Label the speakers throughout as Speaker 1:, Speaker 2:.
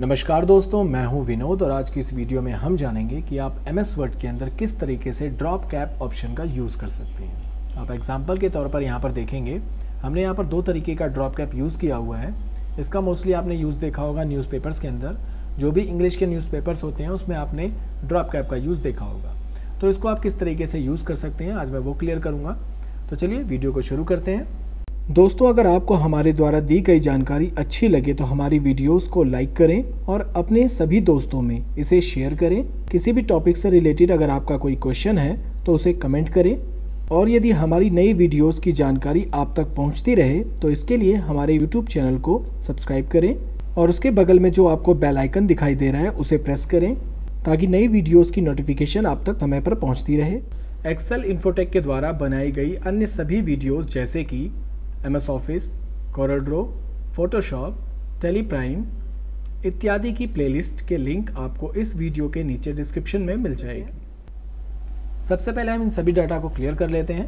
Speaker 1: नमस्कार दोस्तों, मैं हूँ विनोद और आज की इस वीडियो में हम जानेंगे कि आप एम एस वर्ड के अंदर किस तरीके से ड्रॉप कैप ऑप्शन का यूज़ कर सकते हैं। आप एग्ज़ाम्पल के तौर पर यहाँ पर देखेंगे, हमने यहाँ पर दो तरीके का ड्रॉप कैप यूज़ किया हुआ है। इसका मोस्टली आपने यूज़ देखा होगा न्यूज़पेपर्स के अंदर। जो भी इंग्लिश के न्यूज़पेपर्स होते हैं, उसमें आपने ड्रॉप कैप का यूज़ देखा होगा। तो इसको आप किस तरीके से यूज़ कर सकते हैं, आज मैं वो क्लियर करूँगा। तो चलिए वीडियो को शुरू करते हैं। दोस्तों, अगर आपको हमारे द्वारा दी गई जानकारी अच्छी लगे तो हमारी वीडियोस को लाइक करें और अपने सभी दोस्तों में इसे शेयर करें। किसी भी टॉपिक से रिलेटेड अगर आपका कोई क्वेश्चन है तो उसे कमेंट करें। और यदि हमारी नई वीडियोस की जानकारी आप तक पहुँचती रहे तो इसके लिए हमारे यूट्यूब चैनल को सब्सक्राइब करें और उसके बगल में जो आपको बेल आइकन दिखाई दे रहा है, उसे प्रेस करें ताकि नई वीडियोस की नोटिफिकेशन आप तक समय पर पहुँचती रहे। एक्सेल इन्फोटेक के द्वारा बनाई गई अन्य सभी वीडियोस, जैसे कि M S office CorelDRAW Photoshop TallyPrime इत्यादि की प्लेलिस्ट के लिंक आपको इस वीडियो के नीचे डिस्क्रिप्शन में मिल जाएगी। सबसे पहले हम इन सभी डाटा को क्लियर कर लेते हैं।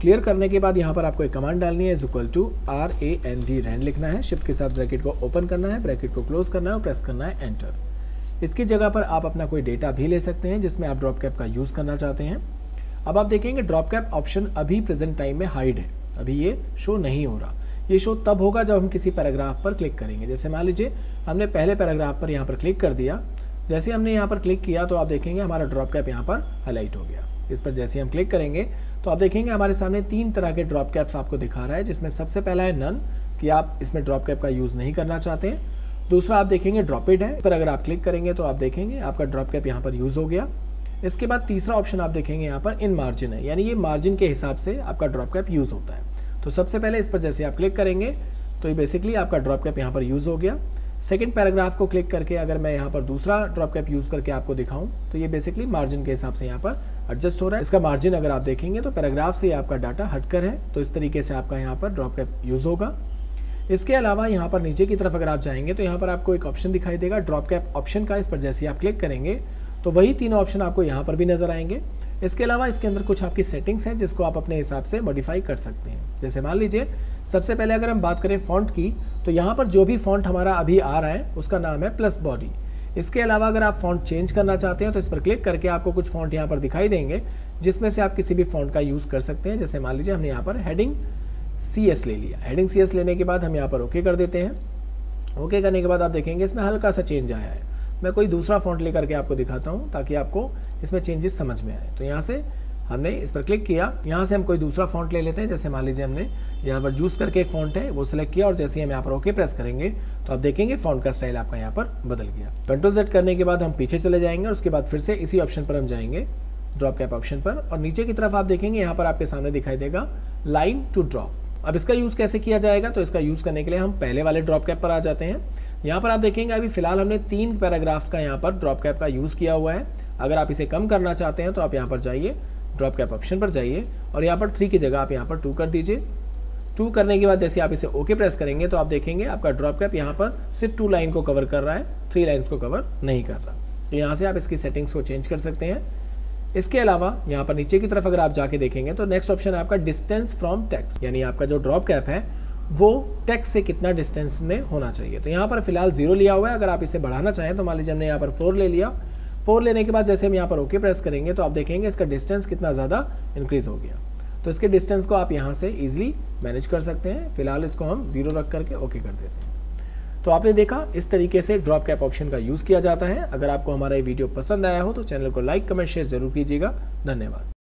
Speaker 1: क्लियर करने के बाद यहाँ पर आपको एक कमांड डालनी है is equal to R A N D rand लिखना है। शिफ्ट के साथ ब्रैकेट को ओपन करना है ब्रैकेट को क्लोज करना है और प्रेस करना है एंटर इसकी जगह पर आप अपना कोई डेटा भी ले सकते हैं जिसमें आप ड्रॉप कैप का यूज़ करना चाहते हैं। अब आप देखेंगे ड्रॉप कैप ऑप्शन अभी प्रेजेंट टाइम में हाइड है। अभी ये शो नहीं हो रहा। ये शो तब होगा जब हम किसी पैराग्राफ पर क्लिक करेंगे। जैसे मान लीजिए, हमने पहले पैराग्राफ पर यहाँ पर क्लिक कर दिया। जैसे हमने यहाँ पर क्लिक किया तो आप देखेंगे हमारा ड्रॉप कैप यहाँ पर हाईलाइट हो गया। इस पर जैसे हम क्लिक करेंगे तो आप देखेंगे हमारे सामने तीन तरह के ड्रॉप कैप्स आपको दिखा रहा है, जिसमें सबसे पहला है नन कि आप इसमें ड्रॉप कैप का यूज़ नहीं करना चाहते हैं। दूसरा, आप देखेंगे ड्रॉपिड है। इस पर अगर आप क्लिक करेंगे तो आप देखेंगे आपका ड्रॉप कैप यहाँ पर यूज़ हो गया। इसके बाद तीसरा ऑप्शन आप देखेंगे यहाँ पर इन मार्जिन है। यानी ये मार्जिन के हिसाब से आपका ड्रॉप कैप यूज़ होता है। तो सबसे पहले इस पर जैसे आप क्लिक करेंगे तो ये बेसिकली आपका ड्रॉप कैप यहाँ पर यूज़ हो गया। सेकेंड पैराग्राफ को क्लिक करके अगर मैं यहाँ पर दूसरा ड्रॉप कैप यूज़ करके आपको दिखाऊँ तो ये बेसिकली मार्जिन के हिसाब से यहाँ पर एडजस्ट हो रहा है। इसका मार्जिन अगर आप देखेंगे तो पैराग्राफ से आपका डाटा हटकर है तो इस तरीके से आपका यहाँ पर ड्रॉप कैप यूज़ होगा। इसके अलावा यहाँ पर नीचे की तरफ़ अगर आप जाएँगे तो यहाँ पर आपको एक ऑप्शन दिखाई देगा ड्रॉप कैप ऑप्शन का। इस पर जैसे आप क्लिक करेंगे तो वही तीनों ऑप्शन आपको यहाँ पर भी नज़र आएँगे। इसके अलावा इसके अंदर कुछ आपकी सेटिंग्स हैं जिसको आप अपने हिसाब से मॉडिफाई कर सकते हैं। जैसे मान लीजिए, सबसे पहले अगर हम बात करें फॉन्ट की तो यहाँ पर जो भी फॉन्ट हमारा अभी आ रहा है, उसका नाम है प्लस बॉडी इसके अलावा अगर आप फॉन्ट चेंज करना चाहते हैं तो इस पर क्लिक करके आपको कुछ फॉन्ट यहाँ पर दिखाई देंगे, जिसमें से आप किसी भी फॉन्ट का यूज़ कर सकते हैं। जैसे मान लीजिए, हमने यहाँ पर हेडिंग सी ले लिया। हेडिंग सी लेने के बाद हम यहाँ पर ओके कर देते हैं। ओके करने के बाद आप देखेंगे, इसमें हल्का सा चेंज आया है। मैं कोई दूसरा फॉन्ट लेकर के आपको दिखाता हूँ ताकि आपको इसमें चेंजेस समझ में आए। तो यहाँ से हमने इस पर क्लिक किया। यहाँ से हम कोई दूसरा फॉन्ट ले लेते हैं। जैसे मान लीजिए हमने यहाँ पर जूस करके एक फॉन्ट है, वो सिलेक्ट किया और जैसे ही हम यहाँ पर ओके प्रेस करेंगे तो आप देखेंगे फॉन्ट का स्टाइल आपका यहाँ पर बदल गया। कंट्रोल सेट करने के बाद हम पीछे चले जाएँगे और उसके बाद फिर से इसी ऑप्शन पर हम जाएँगे ड्रॉप कैप ऑप्शन पर। और नीचे की तरफ़ आप देखेंगे, यहाँ पर आपके सामने दिखाई देगा लाइन टू ड्रॉप अब इसका यूज़ कैसे किया जाएगा? तो इसका यूज़ करने के लिए हम पहले वाले ड्रॉप कैप पर आ जाते हैं। यहाँ पर आप देखेंगे, अभी फ़िलहाल हमने तीन पैराग्राफ्स का यहाँ पर ड्रॉप कैप का यूज़ किया हुआ है। अगर आप इसे कम करना चाहते हैं तो आप यहाँ पर जाइए ड्रॉप कैप ऑप्शन पर जाइए और यहाँ पर थ्री की जगह आप यहाँ पर टू कर दीजिए। टू करने के बाद जैसे आप इसे ओके प्रेस करेंगे तो आप देखेंगे आपका ड्रॉप कैप यहाँ पर सिर्फ़ टू लाइन को कवर कर रहा है थ्री लाइन्स को कवर नहीं कर रहा। तो यहाँ से आप इसकी सेटिंग्स को चेंज कर सकते हैं। इसके अलावा यहाँ पर नीचे की तरफ़ अगर आप जाके देखेंगे तो नेक्स्ट ऑप्शन है आपका डिस्टेंस फ्रॉम टैक्स यानी आपका जो ड्रॉप कैप है, वो टैक्स से कितना डिस्टेंस में होना चाहिए। तो यहाँ पर फ़िलहाल ज़ीरो लिया हुआ है। अगर आप इसे बढ़ाना चाहें तो मान लीजिए हमने यहाँ पर फोर ले लिया। फोर लेने के बाद जैसे हम यहाँ पर ओके प्रेस करेंगे तो आप देखेंगे इसका डिस्टेंस कितना ज़्यादा इंक्रीज हो गया। तो इसके डिस्टेंस को आप यहाँ से ईजिली मैनेज कर सकते हैं। फ़िलहाल इसको हम ज़ीरो रख करके ओके कर देते हैं। तो आपने देखा, इस तरीके से ड्रॉप कैप ऑप्शन का यूज़ किया जाता है। अगर आपको हमारा ये वीडियो पसंद आया हो तो चैनल को लाइक कमेंट शेयर ज़रूर कीजिएगा। धन्यवाद।